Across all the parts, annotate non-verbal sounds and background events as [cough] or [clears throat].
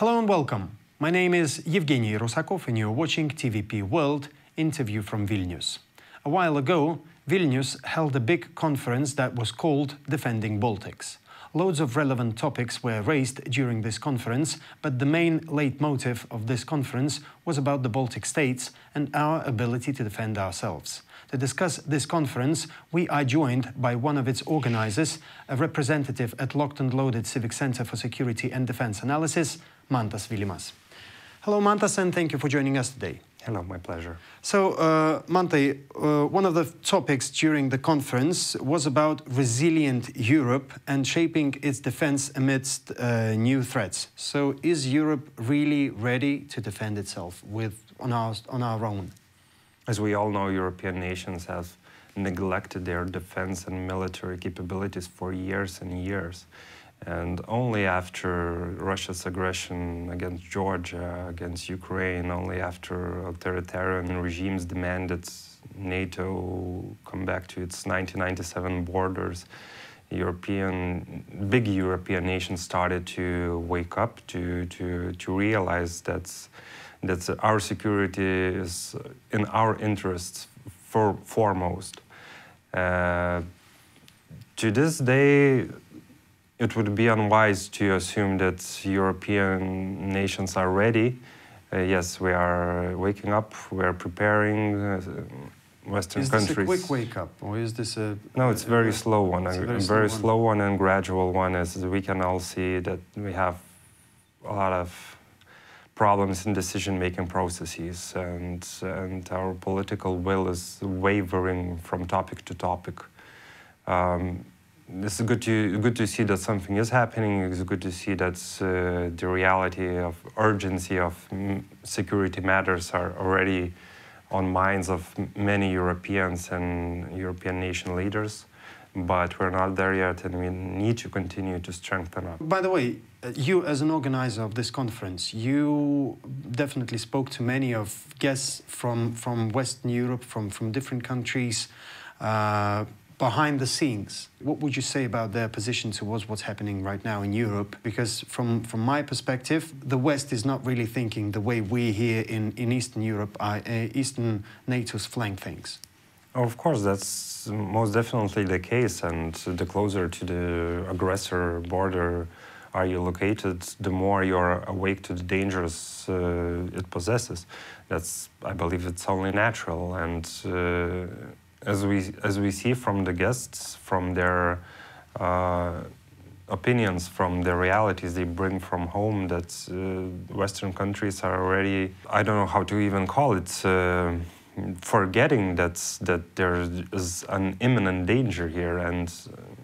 Hello and welcome. My name is Evgeny Rusakov and you're watching TVP World interview from Vilnius. A while ago, Vilnius held a big conference that was called Defending Baltics. Loads of relevant topics were raised during this conference, but the main leitmotif of this conference was about the Baltic states and our ability to defend ourselves. To discuss this conference, we are joined by one of its organizers, a representative at Locked and Loaded Civic Center for Security and Defense Analysis, Mantas Vilimas. Hello, Mantas, and thank you for joining us today. Hello, my pleasure. So, uh, Mante, uh, one of the topics during the conference was about resilient Europe and shaping its defense amidst uh, new threats. So, is Europe really ready to defend itself with on our on our own? As we all know, European nations have neglected their defense and military capabilities for years and years. And only after Russia's aggression against Georgia, against Ukraine, only after authoritarian regimes demanded NATO come back to its 1997 borders, European, big European nations started to wake up to, to, to realize that, that our security is in our interests for, foremost. Uh, to this day, it would be unwise to assume that European nations are ready. Uh, yes, we are waking up, we are preparing. Uh, Western is countries. Is this a quick wake up, or is this a? No, it's a very slow one. a very, slow, slow one. one and gradual one. As we can all see that we have a lot of problems in decision-making processes, and and our political will is wavering from topic to topic. Um, it's good to good to see that something is happening. It's good to see that uh, the reality of urgency of security matters are already on minds of many Europeans and European nation leaders. But we're not there yet, and we need to continue to strengthen up. By the way, uh, you as an organizer of this conference, you definitely spoke to many of guests from from Western Europe, from from different countries. Uh, behind the scenes, what would you say about their position towards what's happening right now in Europe? Because from, from my perspective, the West is not really thinking the way we here in, in Eastern Europe, uh, Eastern NATO's flank things. Of course, that's most definitely the case. And the closer to the aggressor border are you located, the more you're awake to the dangers uh, it possesses. That's, I believe, it's only natural. And uh, as we as we see from the guests, from their uh, opinions, from the realities they bring from home, that uh, Western countries are already I don't know how to even call it. Forgetting that that there is an imminent danger here, and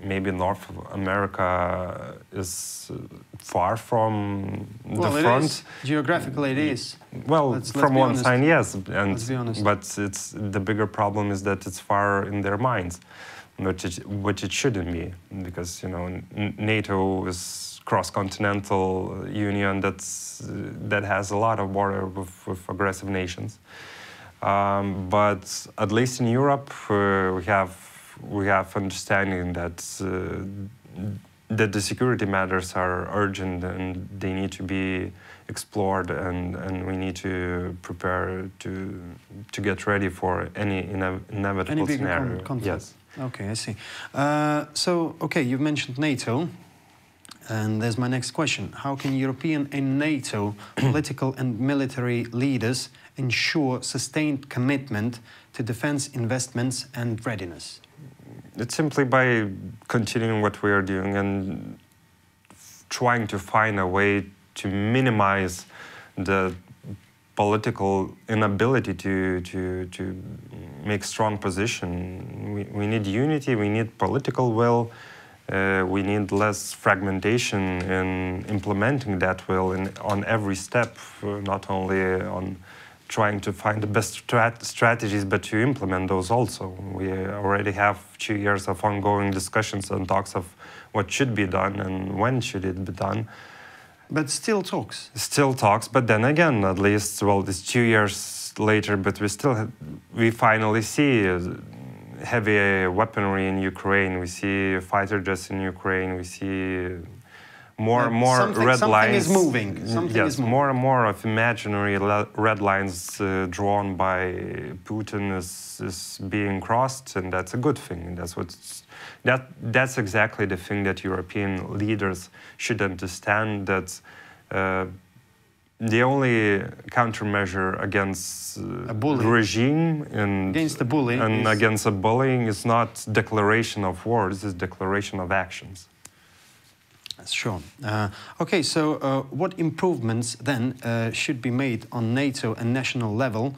maybe North America is far from well, the front. It is. Geographically, it is. Well, let's, from let's one honest. side, yes, and let's be honest. but it's the bigger problem is that it's far in their minds, which it, which it shouldn't be, because you know NATO is cross-continental union that's that has a lot of border with, with aggressive nations. Um, but at least in Europe, uh, we have we have understanding that uh, that the security matters are urgent and they need to be explored, and, and we need to prepare to to get ready for any ine inevitable any scenario. Con conflict. Yes. Okay, I see. Uh, so, okay, you've mentioned NATO. And there's my next question. How can European and NATO [clears throat] political and military leaders ensure sustained commitment to defense investments and readiness? It's simply by continuing what we are doing and trying to find a way to minimize the political inability to, to, to make strong position. We, we need unity, we need political will, uh, we need less fragmentation in implementing that will in, on every step, uh, not only on trying to find the best strat strategies, but to implement those also. We already have two years of ongoing discussions and talks of what should be done and when should it be done. But still talks. Still talks, but then again, at least, well, it's two years later, but we still, we finally see uh, heavy weaponry in Ukraine, we see fighter jets in Ukraine, we see more and more something- red something lines. Something is moving. Something yes, is moving. more and more of imaginary red lines uh, drawn by Putin is, is being crossed, and that's a good thing. That's what's that that's exactly the thing that European leaders should understand. That uh, the only countermeasure against uh, A bully. regime and Against the bully and is- against a bullying is not declaration of war. This is declaration of actions. Sure. Uh, okay, so uh, what improvements then uh, should be made on NATO and national level,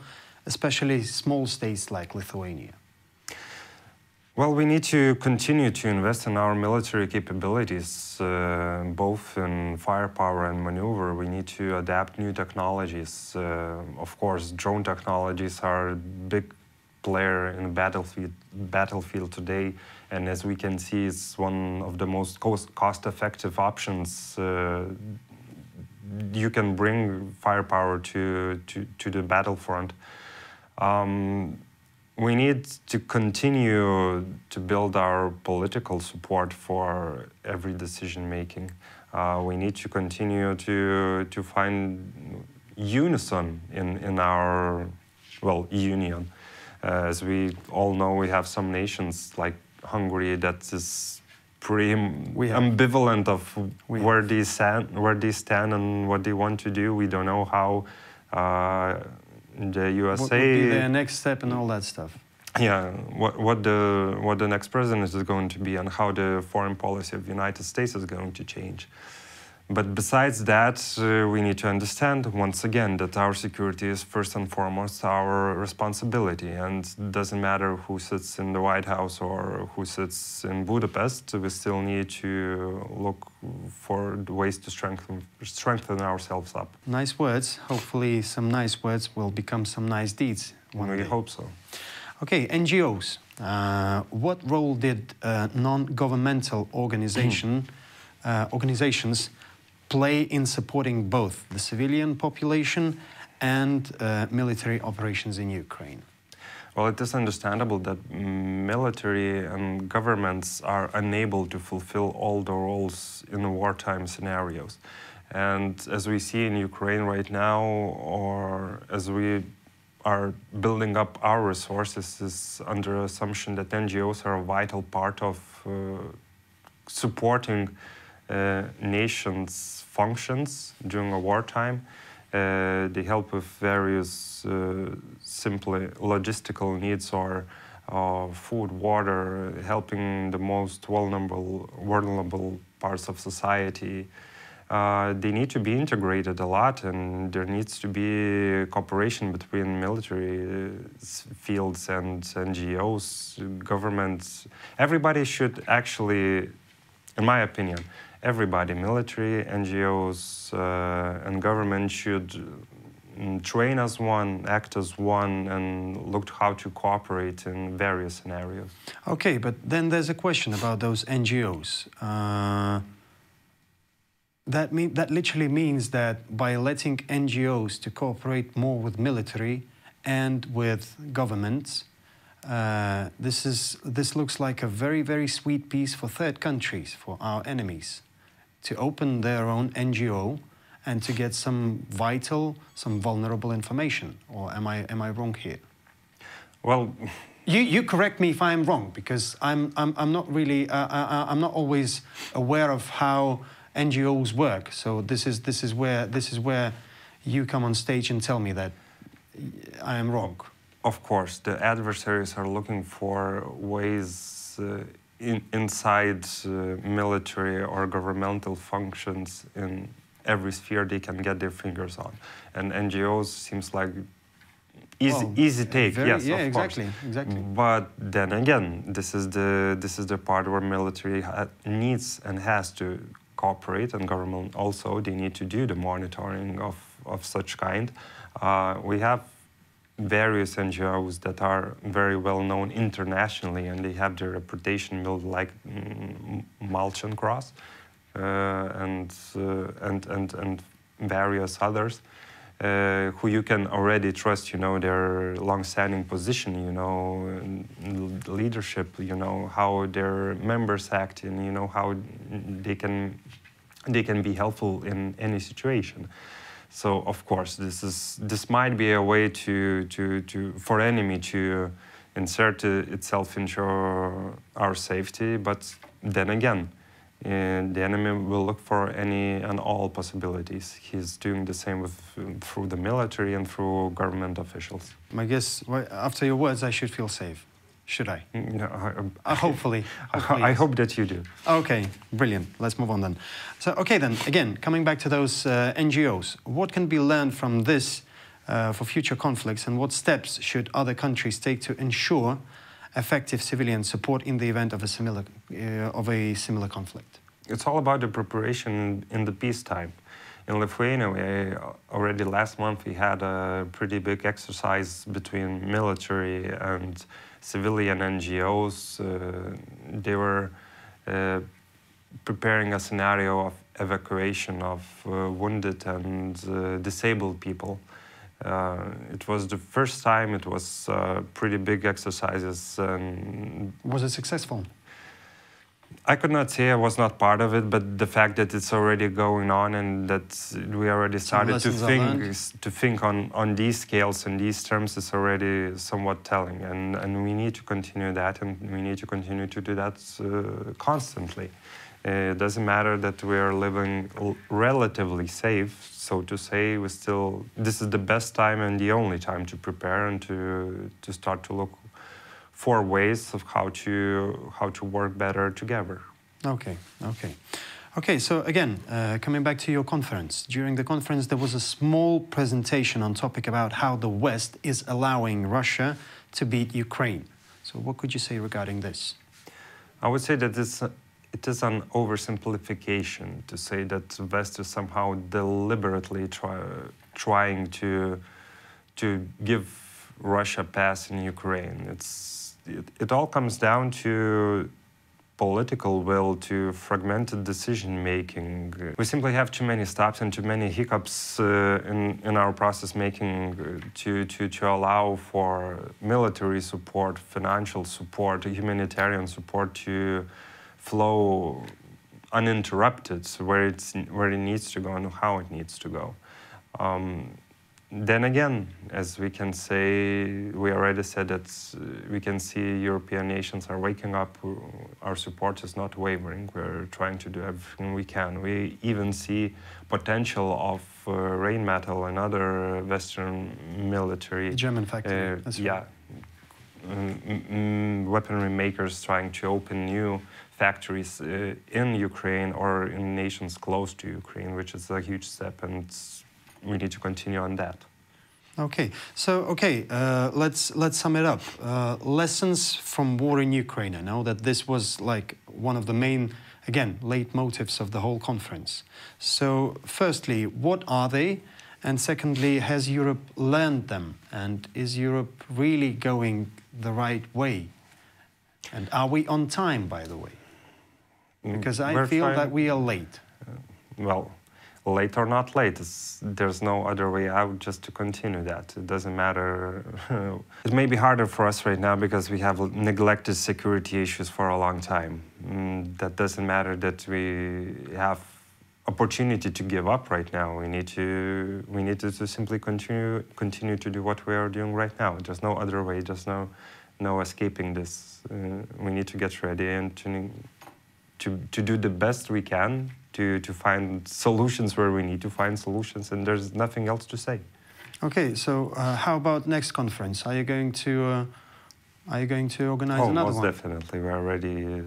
especially small states like Lithuania? Well, we need to continue to invest in our military capabilities, uh, both in firepower and maneuver. We need to adapt new technologies. Uh, of course, drone technologies are a big player in the battlefield, battlefield today. And as we can see, it's one of the most cost, cost-effective options. Uh, you can bring firepower to, to, to the battlefront. Um, we need to continue to build our political support for every decision making. Uh, we need to continue to to find unison in in our well union. Uh, as we all know, we have some nations like Hungary that is pretty ambivalent of where they stand, where they stand, and what they want to do. We don't know how. Uh, the USA What would be their next step and all that stuff? yeah, what, what the what the next president is going to be and how the foreign policy of the United States is going to change. But besides that, uh, we need to understand once again that our security is first and foremost our responsibility, and it doesn't matter who sits in the White House or who sits in Budapest. We still need to look for ways to strengthen strengthen ourselves up. Nice words. Hopefully, some nice words will become some nice deeds one we day. hope so. Okay, NGOs. Uh, what role did uh, non-governmental organization [clears throat] uh, organizations play in supporting both the civilian population and uh, military operations in Ukraine? Well, it is understandable that military and governments are unable to fulfill all the roles in wartime scenarios. And as we see in Ukraine right now, or as we are building up our resources, is under assumption that NGOs are a vital part of uh, supporting nations' functions during a wartime. Uh, they help with various uh, simply logistical needs or uh, food, water, helping the most vulnerable, vulnerable parts of society. Uh, they need to be integrated a lot, and there needs to be cooperation between military uh, fields and NGOs, governments. Everybody should actually, in my opinion, everybody, military, NGOs, uh, and government should mm, train as one, act as one, and look how to cooperate in various scenarios. Okay, but then there's a question about those NGOs. Uh, that mean that literally means that by letting NGOs to cooperate more with military and with governments, uh, this is this looks like a very very sweet piece for third countries, for our enemies, to open their own NGO and to get some vital, some vulnerable information. Or am I am I wrong here? Well, You, you correct me if I'm wrong because I'm, I'm, I'm not really uh, I, I'm not always aware of how NGOs work. So this is this is where this is where you come on stage and tell me that I am wrong. Of course, the adversaries are looking for ways uh, in, inside uh, military or governmental functions in every sphere they can get their fingers on, and NGOs seems like easy, easy take. very- yes, yeah, of course. exactly, exactly. But then again, this is the this is the part where military ha- needs and has to cooperate, and government also they need to do the monitoring of of such kind. Uh, we have various NGOs that are very well known internationally, and they have their reputation built like mm, Mulch and Cross, uh, and, uh, and and and various others. Uh, who you can already trust, you know, their long-standing position, you know, leadership, you know, how their members act, and you know how they can they can be helpful in any situation. So of course, this is this might be a way to to to for enemy to insert itself into our safety, but then again, and the enemy will look for any and all possibilities. He's doing the same with through the military and through government officials. I guess after your words, I should feel safe. Should I? Mm, no, I, uh, hopefully. hopefully I, yes. hope that you do. Okay, brilliant. Let's move on then. So, okay then, again, coming back to those uh, NGOs, what can be learned from this uh, for future conflicts and what steps should other countries take to ensure effective civilian support in the event of a similar, uh, of a similar conflict? It's all about the preparation in the peacetime. In Lithuania, we, already last month we had a pretty big exercise between military and civilian NGOs. Uh, they were uh, preparing a scenario of evacuation of uh, wounded and disabled people. Uh, it was the first time it was uh, pretty big exercises. And was it successful? I could not say I was not part of it, but the fact that it's already going on and that we already started to think to think on, on these scales and these terms is already somewhat telling, and and we need to continue that, and we need to continue to do that uh, constantly. It doesn't matter that we are living relatively safe, so to say. We still this is the best time and the only time to prepare and to to start to look for ways of how to how to work better together. Okay. Okay. Okay, so again, uh, coming back to your conference, during the conference there was a small presentation on topic about how the West is allowing Russia to beat Ukraine. So what could you say regarding this? I would say that it's it is an oversimplification to say that the West is somehow deliberately try, trying to to give Russia a pass in Ukraine. It's it, it all comes down to political will to fragmented decision making. We simply have too many stops and too many hiccups uh, in, in our process making uh, to, to, to allow for military support, financial support, humanitarian support to flow uninterrupted where it's where it needs to go and how it needs to go. Um, then again, as we can say, we already said that uh, we can see European nations are waking up. Our support is not wavering. We're trying to do everything we can. We even see potential of uh, Rheinmetall and other Western military. German factory. Uh, yeah. Um, weaponry makers trying to open new factories uh, in Ukraine or in nations close to Ukraine, which is a huge step, and we need to continue on that. Okay, so okay, uh, let's let's sum it up. Uh, lessons from war in Ukraine. I know that this was like one of the main, again, leitmotifs of the whole conference. So, firstly, what are they? And secondly, has Europe learned them? And is Europe really going the right way? And are we on time, by the way? Mm, because I We're feel that we are late. Uh, well, late or not late, there's no other way out just to continue that. It doesn't matter. [laughs] it may be harder for us right now because we have neglected security issues for a long time. Mm, that doesn't matter that we have opportunity to give up right now. We need to we need to, to simply continue continue to do what we are doing right now. There's no other way. There's no no escaping this. Uh, we need to get ready and to to, to do the best we can to, to find solutions where we need to find solutions, and there's nothing else to say. Okay, so uh, how about next conference? Are you going to uh, are you going to organize oh, another most one? definitely. We're already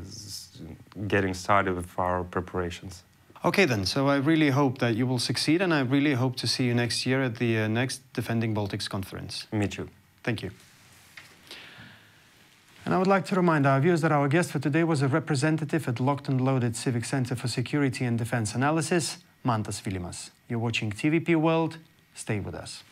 getting started with our preparations. Okay, then. So I really hope that you will succeed, and I really hope to see you next year at the uh, next Defending Baltics conference. Me too. Thank you. And I would like to remind our viewers that our guest for today was a representative at Locked and Loaded Civic Center for Security and Defense Analysis, Mantas Vilimas. You're watching TVP World. Stay with us.